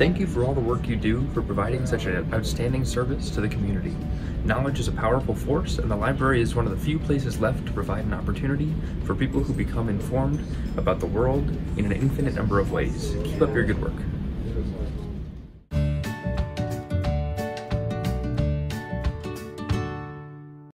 Thank you for all the work you do for providing such an outstanding service to the community. Knowledge is a powerful force, and the library is one of the few places left to provide an opportunity for people who become informed about the world in an infinite number of ways. Keep up your good work.